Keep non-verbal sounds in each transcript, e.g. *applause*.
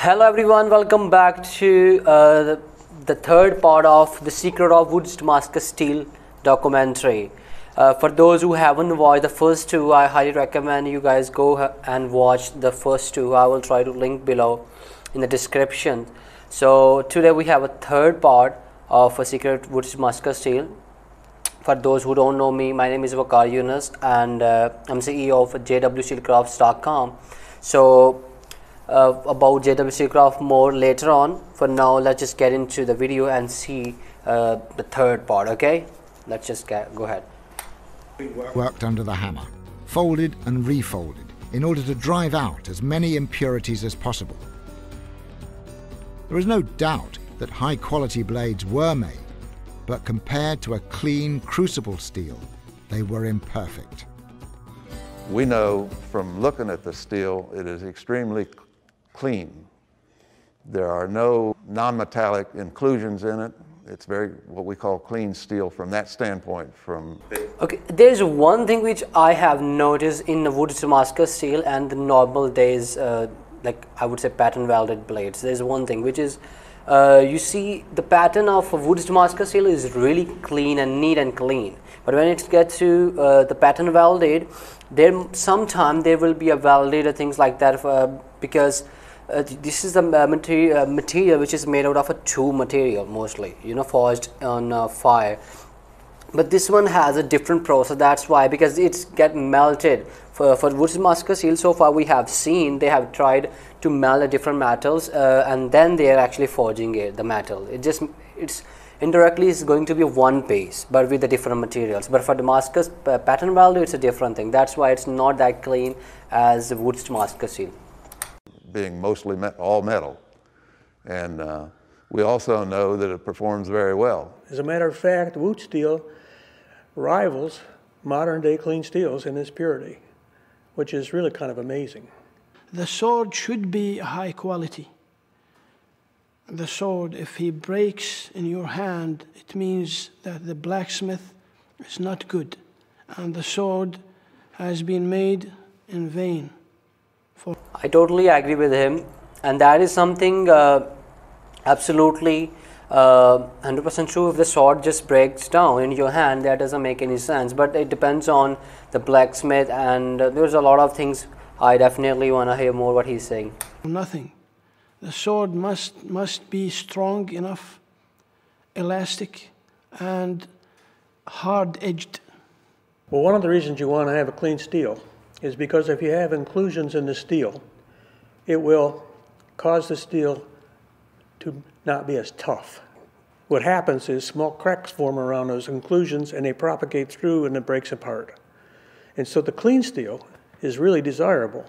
Hello everyone, welcome back to uh, the, third part of the Secret of Wootz Damascus Steel documentary. Uh, for those who haven't watched the first two, I highly recommend you guys go and watch the first two. I will try to link below in the description. So today we have a third part of a Secret Wootz Damascus Steel. For those who don't know me, my name is Waqar Yunus and uh, I'm CEO of jwsteelcrafts.com. So uh, about JW Craft more later on. For now, let's just get into the video and see uh, the third part. Okay, let's just get, go ahead. Worked under the hammer, folded and refolded in order to drive out as many impurities as possible. There is no doubt that high quality blades were made, but compared to a clean crucible steel, they were imperfect. We know from looking at the steel, it is extremely clean. There are no non-metallic inclusions in it. It's very what we call clean steel from that standpoint. From okay, there's one thing which I have noticed in the Wootz Damascus steel and the normal days, uh, like I would say pattern welded blades. There's one thing which is uh, you see the pattern of Wootz Damascus steel is really clean and neat and clean. But when it gets to uh, the pattern welded, there sometime there will be a welded or things like that for, uh, because uh, this is the uh, material, uh, material which is made out of a two material mostly you know forged on uh, fire. But this one has a different process that's why because it's get melted. For, for Wootz Damascus steel so far we have seen they have tried to melt different metals uh, and then they are actually forging it the metal. It just it's indirectly is going to be one piece but with the different materials. But for Damascus uh, pattern value it's a different thing. That's why it's not that clean as Wootz Damascus steel being mostly all metal. And uh, we also know that it performs very well. As a matter of fact, Wootz steel rivals modern day clean steels in its purity, which is really kind of amazing. The sword should be high quality. The sword, if he breaks in your hand, it means that the blacksmith is not good, and the sword has been made in vain. For I totally agree with him, and that is something uh, absolutely 100% uh, true. If the sword just breaks down in your hand, that doesn't make any sense. But it depends on the blacksmith, and uh, there's a lot of things. I definitely want to hear more what he's saying. Nothing. The sword must must be strong enough, elastic, and hard edged. Well, one of the reasons you want to have a clean steel is because if you have inclusions in the steel, it will cause the steel to not be as tough. What happens is small cracks form around those inclusions and they propagate through and it breaks apart. And so the clean steel is really desirable.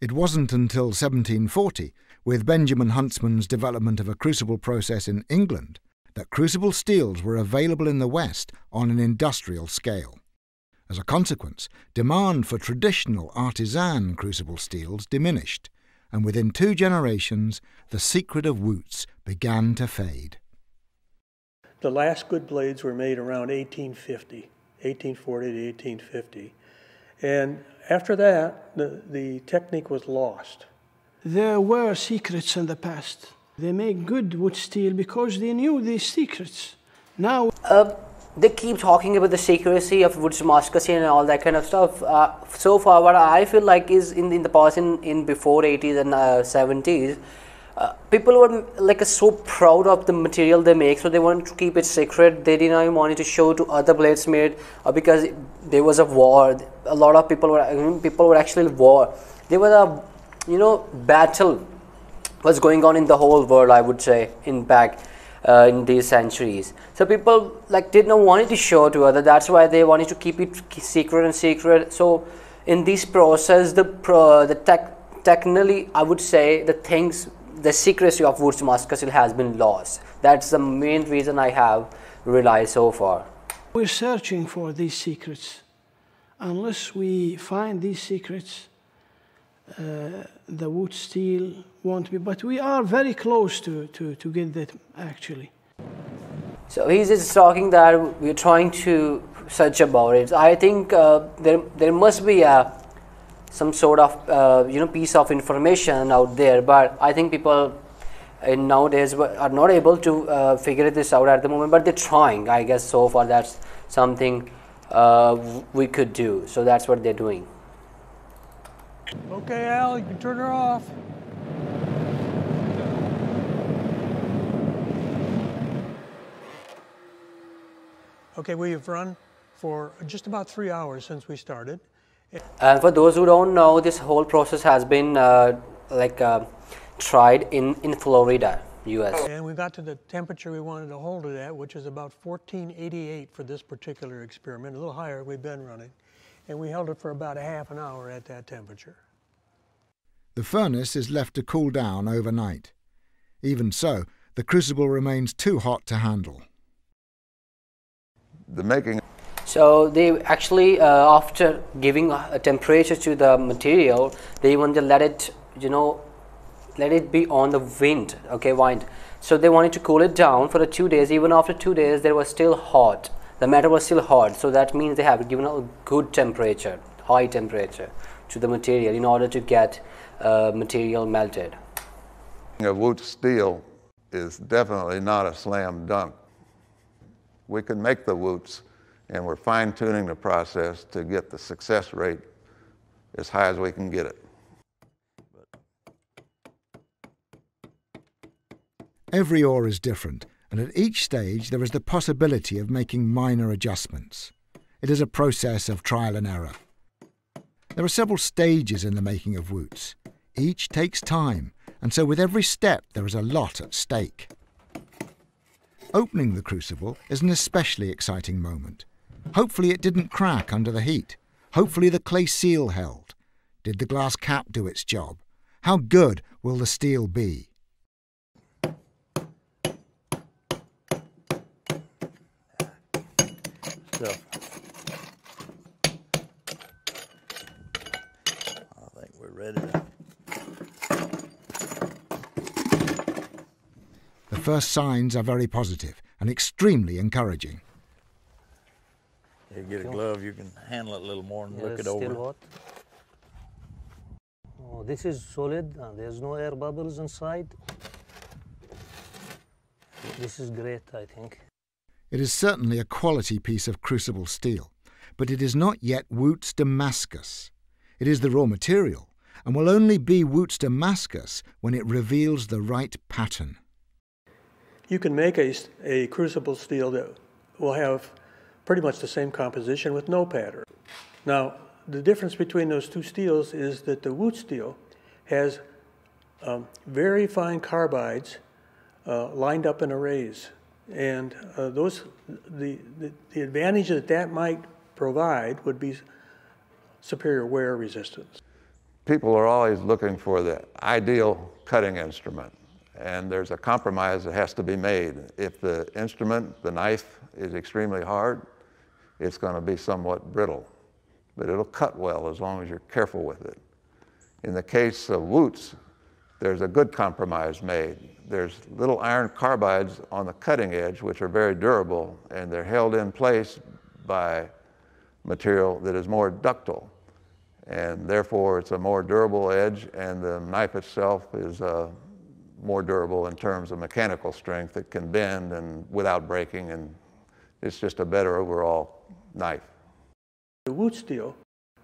It wasn't until 1740, with Benjamin Huntsman's development of a crucible process in England, that crucible steels were available in the West on an industrial scale. As a consequence, demand for traditional artisan crucible steels diminished, and within two generations, the secret of Wootz began to fade. The last good blades were made around 1850, 1840 to 1850. And after that, the, the technique was lost. There were secrets in the past. They made good Wootz steel because they knew these secrets. Now, uh, they keep talking about the secrecy of Wootz Damascus and all that kind of stuff. Uh, so far, what I feel like is in, in the past, in, in before 80s and uh, 70s, uh, people were like so proud of the material they make, so they wanted to keep it secret. They didn't even want it to show to other bladesmiths uh, because there was a war. A lot of people were people were actually war. There was a you know battle was going on in the whole world. I would say in back uh, in these centuries. So people like did not want it to show to other. That's why they wanted to keep it secret and secret. So in this process, the pro, the tech, technically, I would say the things, the secrecy of Wootz has been lost. That's the main reason I have realized so far. We're searching for these secrets. Unless we find these secrets, uh, the Wootz steel won't be, but we are very close to, to, to get that actually. So he's just talking that we're trying to search about it. I think uh, there, there must be a some sort of uh, you know piece of information out there but i think people in nowadays are not able to uh, figure this out at the moment but they're trying i guess so far that's something uh, we could do so that's what they're doing Okay, Al, you can turn her off. Okay, we've run for just about three hours since we started. And for those who don't know, this whole process has been uh, like uh, tried in, in Florida, US. And we got to the temperature we wanted to hold it at, which is about 1488 for this particular experiment, a little higher we've been running. And we held it for about a half an hour at that temperature. The furnace is left to cool down overnight. Even so, the crucible remains too hot to handle. The making So they actually, uh, after giving a temperature to the material, they want to let it, you know, let it be on the wind, okay, wind. So they wanted to cool it down for the two days. Even after two days, they were still hot. The metal was still hot. So that means they have given a good temperature, high temperature to the material in order to get uh, material melted. of Wootz steel is definitely not a slam dunk. We can make the Wootz, and we're fine tuning the process to get the success rate as high as we can get it. Every ore is different, and at each stage there is the possibility of making minor adjustments. It is a process of trial and error. There are several stages in the making of Wootz. Each takes time, and so with every step there is a lot at stake. Opening the crucible is an especially exciting moment. Hopefully it didn't crack under the heat. Hopefully the clay seal held. Did the glass cap do its job? How good will the steel be? So, I think we're ready. The first signs are very positive and extremely encouraging. You get a glove, you can handle it a little more and look it over. Still hot. Oh, this is solid. Uh, there's no air bubbles inside. This is great, I think. It is certainly a quality piece of crucible steel, but it is not yet Wootz Damascus. It is the raw material, and will only be Wootz Damascus when it reveals the right pattern. You can make a, a crucible steel that will have pretty much the same composition with no pattern. Now, the difference between those two steels is that the Wootz steel has um, very fine carbides uh, lined up in arrays. And uh, those, the, the, the advantage that that might provide would be superior wear resistance. People are always looking for the ideal cutting instrument, and there's a compromise that has to be made. If the instrument, the knife, is extremely hard, it's going to be somewhat brittle, but it'll cut well as long as you're careful with it. In the case of Wootz, there's a good compromise made. There's little iron carbides on the cutting edge, which are very durable, and they're held in place by material that is more ductile. And therefore, it's a more durable edge, and the knife itself is uh, more durable in terms of mechanical strength. It can bend and without breaking, and it's just a better overall knife. The Wootz steel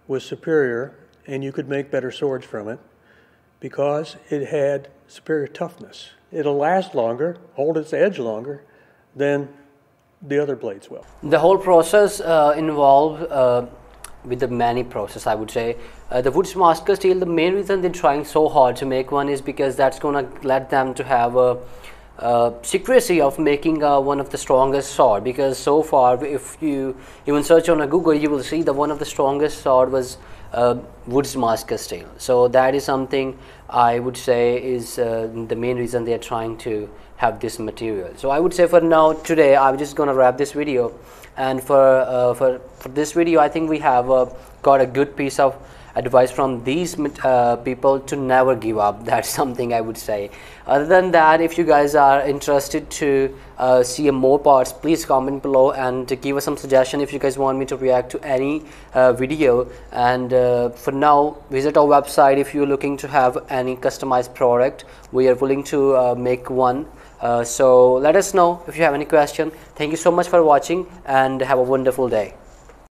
was superior, and you could make better swords from it because it had superior toughness. It'll last longer, hold its edge longer than the other blades will. The whole process uh, involved uh, with the many process, I would say. Uh, the Wootz Damascus Steel, the main reason they're trying so hard to make one is because that's going to let them to have a, uh secrecy of making uh, one of the strongest sword because so far if you even search on a google you will see that one of the strongest sword was uh, wootz damascus steel so that is something i would say is uh, the main reason they are trying to have this material. So i would say for now today i'm just going to wrap this video. And for uh, for for this video i think we have uh, got a good piece of advice from these uh, people to never give up. *laughs* That's something i would say. Other than that if you guys are interested to uh, see more parts please comment below and give us some suggestion if you guys want me to react to any uh, video. And uh, for now visit our website if you're looking to have any customized product. We are willing to uh, make one. Uh, so let us know if you have any question. Thank you so much for watching and have a wonderful day